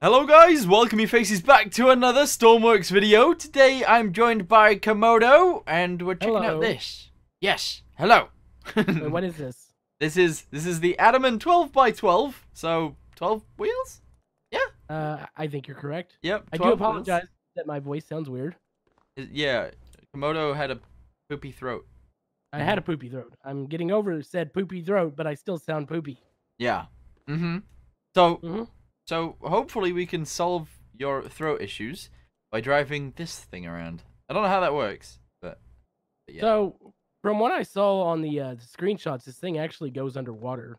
Hello guys, welcome you faces back to another Stormworks video. Today I'm joined by Komodo and we're checking Hello. out this. Yes, hello. Wait, what is this? this is this is the Adamant 12 by 12 so 12 wheels? Yeah. Uh, I think you're correct. Yep. I 12 do wheels. apologize that my voice sounds weird. Is- Yeah, Komodo had a poopy throat. I had a poopy throat. I'm getting over said poopy throat, but I still sound poopy. Yeah. Mm-hmm. So Mhm. So hopefully we can solve your throat issues by driving this thing around. I don't know how that works, but, but yeah. So, from what I saw on the, uh, the screenshots, this thing actually goes underwater.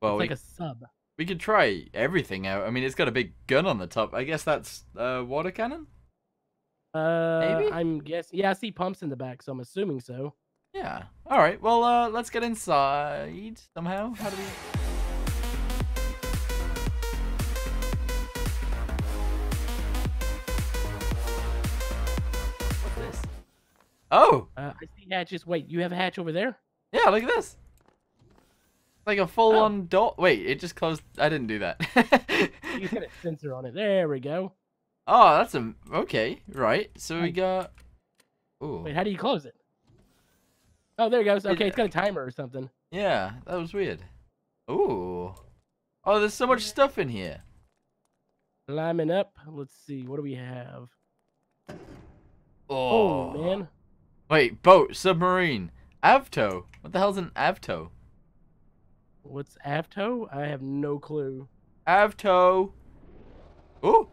well, it's we, like a sub. we could try everything out. I mean, it's got a big gun on the top. I guess that's uh, water cannon. Uh, Maybe? I'm guessing. Yeah, I see pumps in the back, so I'm assuming so. Yeah. All right. Well, uh, let's get inside somehow. How do we? Oh, Uh, I see hatches. Wait, you have a hatch over there? yeah. Look at this. Like a full-on door. Wait, it just closed. I didn't do that. You got a sensor on it. There we go. oh, that's a okay. Right. So we got. Ooh. Wait, how do you close it? Oh, there it goes. Okay, it's got a timer or something. Yeah, that was weird. Ooh. Oh, there's so much stuff in here. Climbing up. Let's see. What do we have? Oh, Oh, man. Wait, boat, submarine, avto. What the hell's an avto? What's AVTO? I have no clue. Avto. Ooh.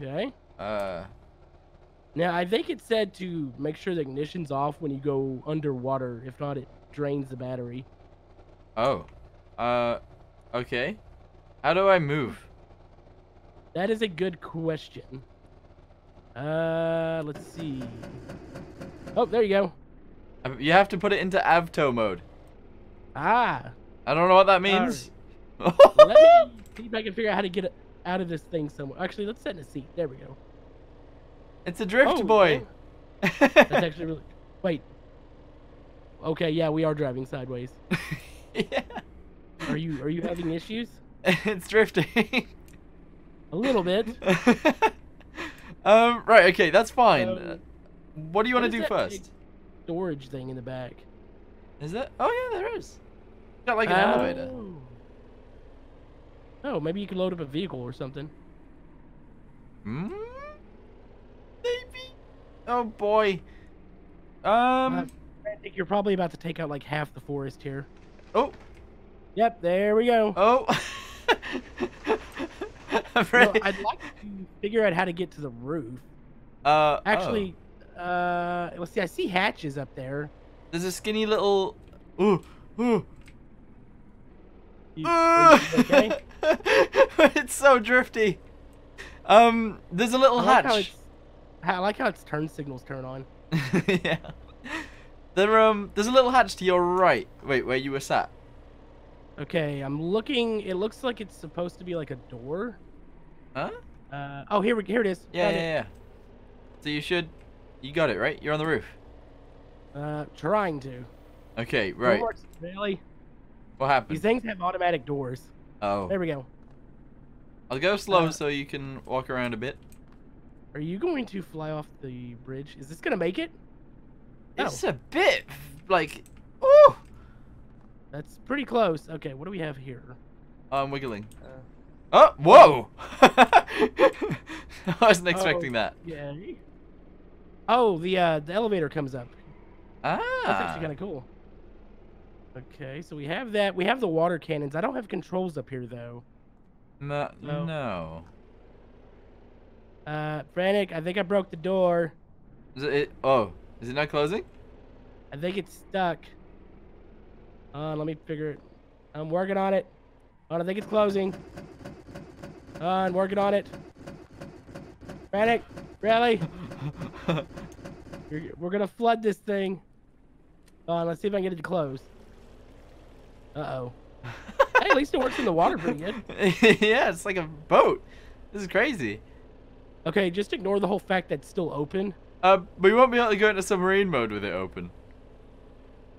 Okay. Uh. Now, I think it said to make sure the ignition's off when you go underwater. If not, it drains the battery. Oh. Uh. Okay. How do I move? That is a good question. Uh, let's see. Oh, there you go. You have to put it into avto mode. Ah, I don't know what that means. let me see if I can figure out how to get it out of this thing somewhere. Actually, let's set in a seat. There we go. it's a drift Oh, boy. That's actually really. Wait. Okay, yeah, we are driving sideways. yeah. Are you are you having issues? it's drifting. A little bit. um. Right. Okay. That's fine. Um, what do you want to do that first? Storage thing in the back. Is it? Oh yeah, there is. Got like an elevator. Oh. Oh, maybe you could load up a vehicle or something. Hmm. Maybe. Oh boy. Uh, Um. I think you're probably about to take out like half the forest here. oh. Yep, there we go. Oh. Ready. I'd like to figure out how to get to the roof. Uh. Actually, uh, let's see. I see hatches up there. there's a skinny little. Ooh. Ooh. You- are okay? it's so drifty. Um. There's a little I like how hatch. I like how its turn signals turn on. yeah. There um. There's a little hatch to your right. Wait, where you were sat. Okay, I'm looking. It looks like it's supposed to be like a door. Huh? Uh, oh, here we here it is. Yeah, Found yeah, it. yeah. So you should. You got it right. You're on the roof. Uh, trying to. Okay, right. Doors, Really? What happened? These things have automatic doors. Oh, There we go. I'll go slow uh, so you can walk around a bit. Are you going to fly off the bridge? Is this gonna make it? No. It's a bit like. Ooh. That's pretty close. Okay, what do we have here? I'm wiggling. Uh, Oh, whoa! I wasn't expecting that. Yeah. Oh, the uh, the elevator comes up. Ah, that's actually kind of cool. Okay, so we have that. We have the water cannons. I don't have controls up here though. No. No. No. Uh, Frantic, I think I broke the door. Is it, it? Oh, is it not closing? I think it's stuck. Uh, let me figure it. I'm working on it. Oh, I think it's closing. Uh, I'm working on it. Frantic, really? We're gonna flood this thing. Uh, let's see if I can get it to close. Uh oh. hey, at least it works in the water pretty good. yeah, it's like a boat. This is crazy. Okay, just ignore the whole fact that it's still open. Uh, but we won't be able to go into submarine mode with it open.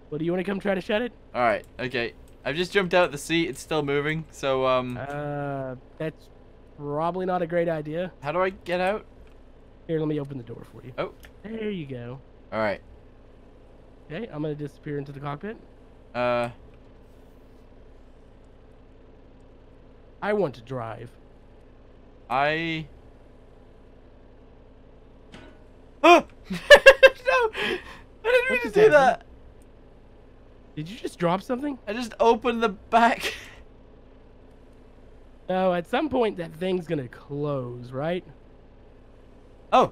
Well, do you want to come try to shut it? All right. Okay. I've just jumped out the seat. It's still moving. So um, Uh, that's probably not a great idea. how do I get out? Here, let me open the door for you. Oh. There you go. All right. Okay, I'm gonna disappear into the cockpit. Uh, I want to drive. I. Oh no! I didn't mean to do that. Did you just drop something? I just opened the back. No, at some point that thing's gonna close, right? Oh.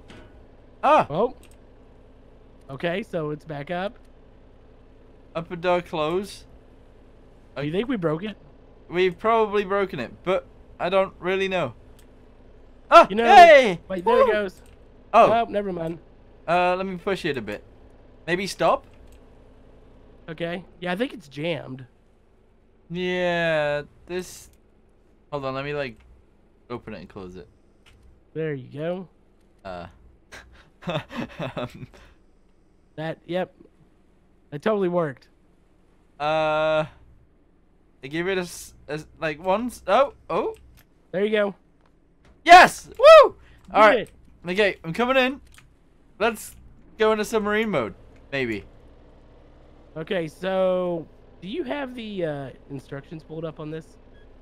Ah. Oh. Okay, so it's back up. Upper door close. Do you think we broke it? We've probably broken it, but I don't really know. Oh, You know- hey! Wait, there Woo! it goes. Oh, Oh, never mind. uh, let me push it a bit. Maybe stop? Okay. Yeah, I think it's jammed. Yeah, this... Hold on, let me, like, open it and close it. There you go. Uh... That, yep. It totally worked. uh... I give it a, a like, once... Oh, oh! There you go. Yes! Woo! Did Alright, it. okay, I'm coming in. Let's go into submarine mode, maybe. Okay, so do you have the uh, instructions pulled up on this?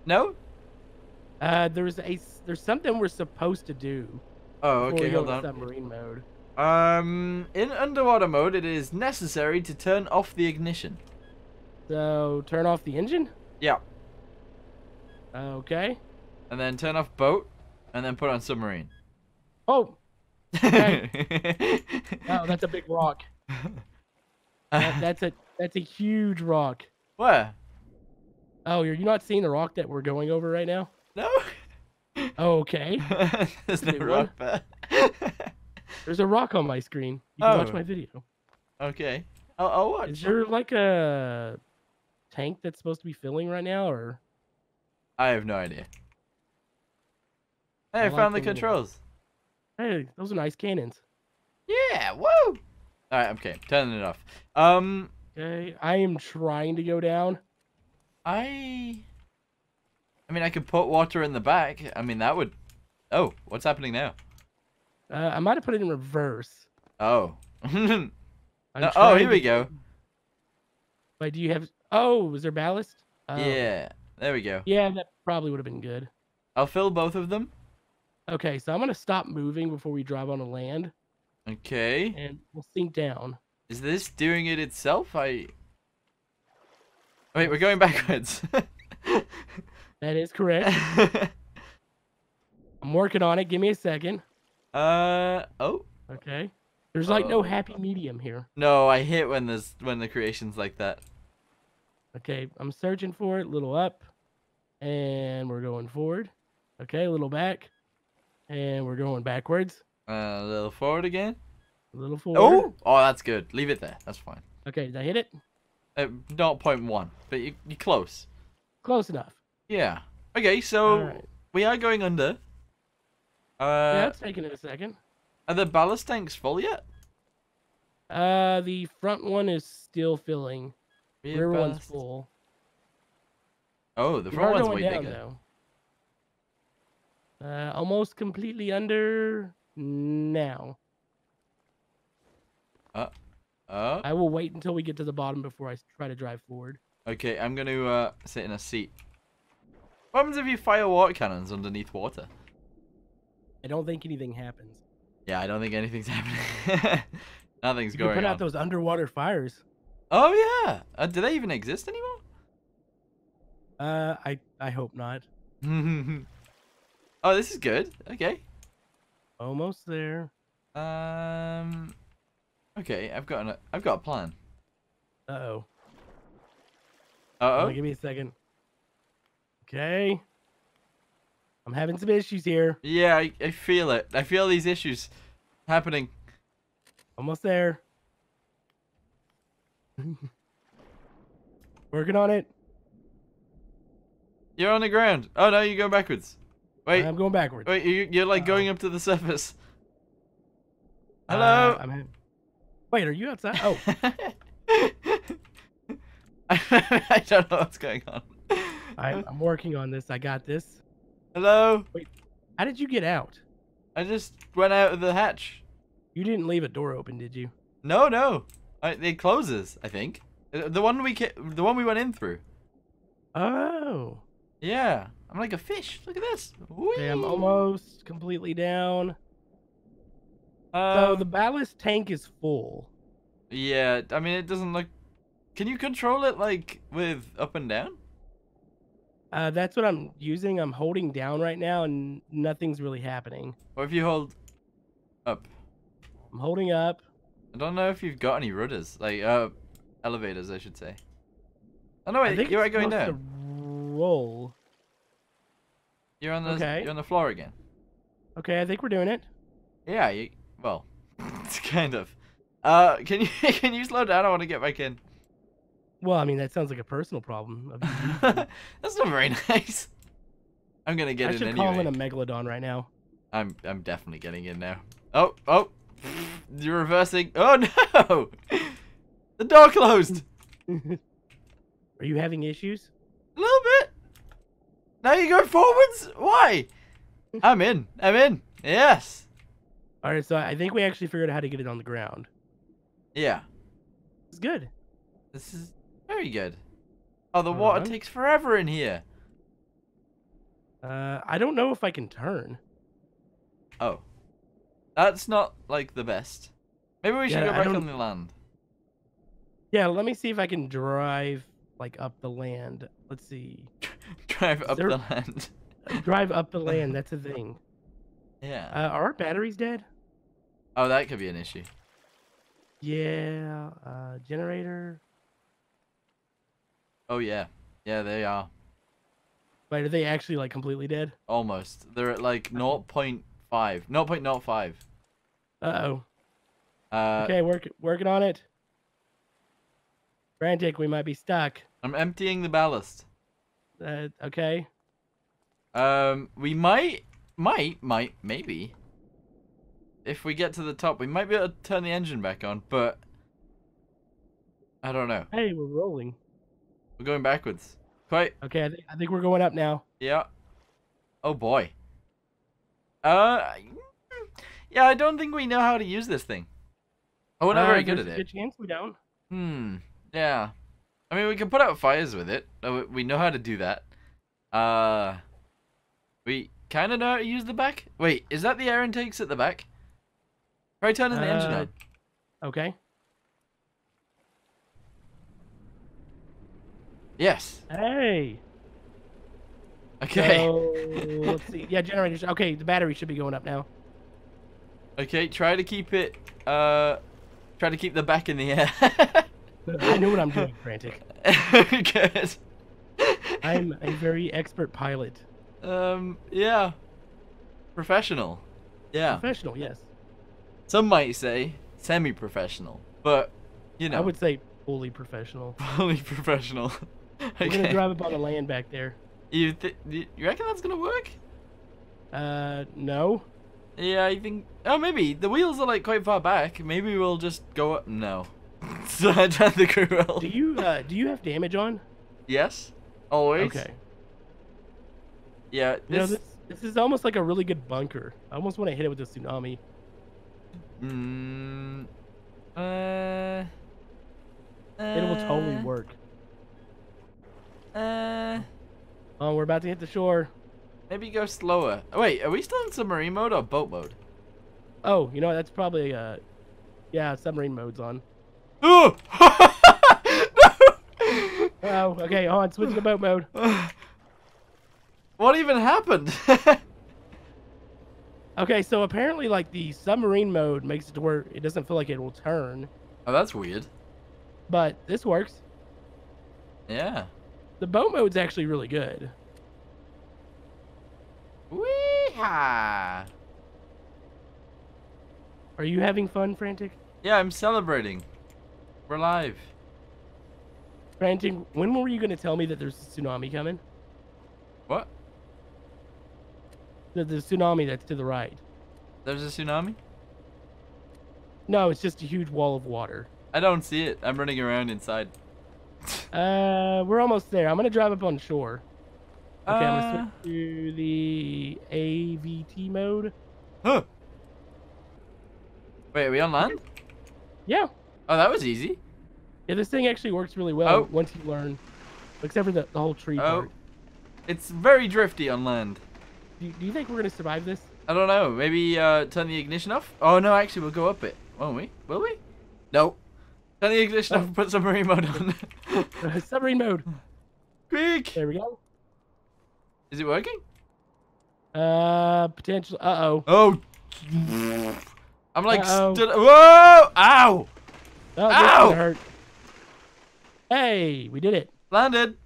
No? Uh, there's a there's something we're supposed to do Oh, okay, hold on. submarine mode. Um, in underwater mode, it is necessary to turn off the ignition. So turn off the engine. Yeah. Okay. And then turn off boat, and then put on submarine. Oh, Okay. oh, that's a big rock. That, that's a that's a huge rock. Where? Oh, you're you not seeing the rock that we're going over right now? No. Okay. There's no Wait, rock there. There's a rock on my screen. You can watch Oh. my video. okay. I'll, I'll watch. Is there like a tank that's supposed to be filling right now, or I have no idea. Hey, I I, like found the little- controls. hey, those are nice cannons. Yeah, woo! Alright, okay, turning it off. Um, Okay, I am trying to go down. I... I mean, I could put water in the back. I mean, that would... Oh, what's happening now? Uh, I might have put it in reverse. Oh. No- oh, here we go. Wait, do you have? Oh, was there ballast? Oh. Yeah, there we go. Yeah, that probably would have been good. I'll fill both of them. Okay, so I'm gonna stop moving before we drive on the land, Okay. and we'll sink down. Is this doing it itself? I... Wait, we're going backwards. That is correct. I'm working on it. Give me a second. uh, oh. Okay. There's like no Oh. happy medium here. No, I hate when there's when the creation's like that. Okay, I'm searching for it. Little up, and we're going forward. Okay, a little back, and we're going backwards. Uh, a little forward again. A little forward. Oh, oh, that's good. Leave it there. That's fine. Okay, did I hit it? Uh, not point one, but you you're close. Close enough. Yeah. Okay, so Alright. we are going under. yeah, Uh, it's taking it a second. are the ballast tanks full yet? Uh, the front one is still filling. Have Rear one's full. Oh, the front one's way down, bigger. though. Uh, almost completely under now. Oh, I will wait until we get to the bottom before I try to drive forward. okay. I'm going to uh, sit in a seat. What happens if you fire water cannons underneath water? I don't think anything happens. Yeah, I don't think anything's happening. Nothing's You going put on. out those underwater fires. Oh yeah. Uh, do they even exist anymore? Uh, I I hope not. oh, this is good. Okay. Almost there. Um. Okay, I've got an, I've got a plan. Uh oh. Uh oh. Give me a second. Okay. I'm having some issues here. Yeah, I, I feel it. I feel these issues happening. Almost there. Working on it. You're on the ground. Oh no, you're going backwards. Wait, I'm going backwards. wait. You, you're like going Uh-oh. up to the surface. Uh, Hello. I'm hav- Wait, are you outside? Oh, I don't know what's going on. I'm, I'm working on this. I got this. Hello? Wait, How did you get out? I just went out of the hatch. You didn't leave a door open, did you? No, no. I, it closes, I think. Uh, The one we the one we went in through. Oh. Yeah. I'm like a fish. Look at this. Okay, I'm almost completely down. So Um, the ballast tank is full. Yeah, I mean it doesn't look Can you control it like with up and down? Uh, that's what I'm using. I'm holding down right now, and nothing's really happening. Or if you hold up. I'm holding up. I don't know if you've got any rudders, like uh elevators I should say. Oh no I wait, you're right going down. roll. You're on the Okay. you're on the floor again. Okay, I think we're doing it. Yeah, you well it's kind of. Uh can you can you slow down? I want to get back in. Well, I mean, that sounds like a personal problem. That's not very nice. I'm gonna get I in should call in a megalodon right now. I'm I'm definitely getting in now. Oh oh, you're reversing. Oh no, the door closed. Are you having issues? A little bit. Now you go forwards. Why? I'm in. I'm in. Yes. All right, so I think we actually figured out how to get it on the ground. Yeah. It's good. This is very good. Oh, the water Alright. takes forever in here. Uh, I don't know if I can turn. Oh, that's not like the best. Maybe we should Yeah, go back on the land. Yeah, let me see if I can drive like up the land. Let's see. Drive up there- the land. drive up the land. That's a thing. Yeah. Uh, are our batteries dead? oh, that could be an issue. Yeah. Uh, generator. Oh yeah. Yeah, they are. Wait, are they actually like completely dead? Almost. They're at like 0.5. 0.05. Uh oh. Uh, Okay, work working on it. Frantic, we might be stuck. I'm emptying the ballast. Uh, okay. Um, we might, might, might, maybe. If we get to the top, we might be able to turn the engine back on, but I don't know. Hey, we're rolling. We're going backwards. Quite. Okay, I, th- I think we're going up now. Yeah. Oh boy. Uh, yeah. I don't think we know how to use this thing. Oh, we're not Uh, very good at a it. Good chance we don't. Hmm. Yeah. I mean, we can put out fires with it. Uh, We know how to do that. Uh, we kind of know how to use the back. Wait, is that the air intakes at the back? Try turning the engine Uh, on. Okay. Yes. Hey. Okay. So let's see. Yeah, generators. Okay, the battery should be going up now. Okay. Try to keep it. Uh, try to keep the back in the air. I know what I'm doing, Frantic. Good. I'm a very expert pilot. Um. Yeah. Professional. Yeah. Professional, yes. Some might say semi-professional, but you know, I would say fully professional. fully professional. We're gonna drive up on the land back there. You th- you reckon that's gonna work? Uh, no. Yeah, I think. Oh, maybe the wheels are like quite far back. Maybe we'll just go up. No. so I tried the crew roll. Do you uh do you have damage on? Yes. Always. Okay. Yeah. You know This. this this is almost like a really good bunker. I almost want to hit it with a tsunami. Mm, uh. It will totally uh, work. Uh. Oh, we're about to hit the shore. Maybe go slower. Oh, wait, are we still in submarine mode or boat mode? Oh, you know what, that's probably uh, yeah, submarine mode's on. Oh! Oh, okay, on switching to boat mode. what even happened? Okay, so apparently like the submarine mode makes it to where it doesn't feel like it will turn, oh, that's weird. but this works. Yeah. The boat mode's actually really good. Weehaw! Are you having fun, Frantic? Yeah, I'm celebrating. We're live. Frantic, when were you gonna tell me that there's a tsunami coming? What? The, the tsunami that's to the right. There's a tsunami? No, it's just a huge wall of water. I don't see it. I'm running around inside. Uh, we're almost there. I'm gonna drive up on shore. Okay, I'm Uh, gonna switch to the AVT mode. Huh. Wait, are we on land? Yeah, Oh, that was easy. yeah. This thing actually works really well Oh. once you learn, except for the, the whole tree Oh. part. It's very drifty on land. Do you, do you think we're gonna survive this? I don't know. Maybe uh, turn the ignition off? Oh, no, actually, we'll go up it. Won't we? Will we? No. Turn the ignition off and put submarine mode on. Submarine mode. Quick! There we go. Is it working? Uh, potential. Uh oh. Oh. I'm like Uh-oh. Whoa! Ow! Oh, Ow! hurt. Hey, we did it. Landed.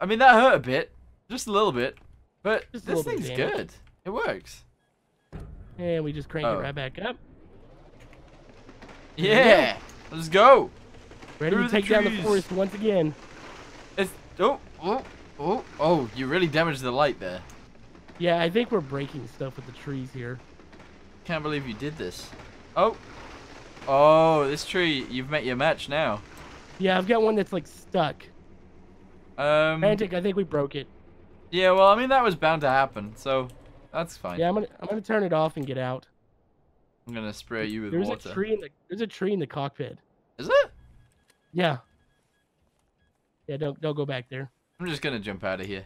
I mean, that hurt a bit. Just a little bit. But Just this bit thing's good. It works. And we just crank Oh. it right back up. Yeah. Let's go. Ready Through to take down the forest once again. It's. Oh. Oh. Oh. Oh. You really damaged the light there. Yeah, I think we're breaking stuff with the trees here. Can't believe you did this. Oh. Oh, this tree. You've met your match now. Yeah, I've got one that's like stuck. Um. Frantic, I think we broke it. Yeah. Well, I mean, that was bound to happen. So that's fine. Yeah, I'm gonna I'm gonna turn it off and get out. I'm gonna spray you with There's water. a tree in the there's a tree in the cockpit. Is it? Yeah. Yeah, don't don't go back there. I'm just gonna jump out of here.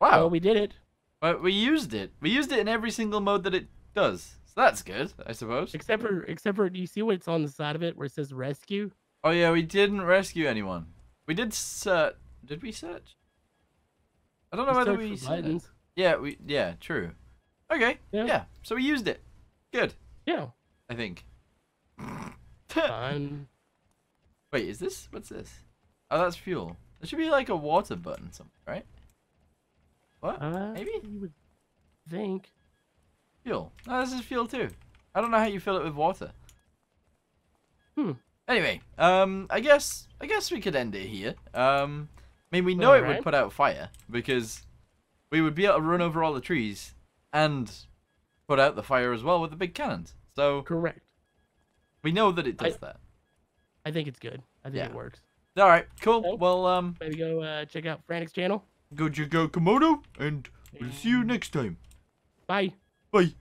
Wow. we did it. But we used it. We used it in every single mode that it does. So that's good, I suppose. Except for except for do you see what's on the side of it where it says rescue? Oh yeah, we didn't rescue anyone. We did search. Did we search? I don't know We whether we. Yeah, we. Yeah, true. Okay. Yeah. Yeah. So we used it. Good. Yeah. I think. Fun. Wait, is this? What's this? Oh, that's fuel. There should be like a water button somewhere, right? What? Uh, Maybe? you would think. Fuel. No, this is fuel too. I don't know how you fill it with water. Hmm. Anyway, um, I guess I guess we could end it here. Um, I mean, we know it would put out fire because we would be able to run over all the trees and put out the fire as well with the big cannons. So Correct. we know that it I- does that. I think it's good. I think Yeah. it works. All right, cool. Well, um, Maybe go uh, check out Frantic's channel. go check out Komodo, and we'll see you next time. Bye. Bye.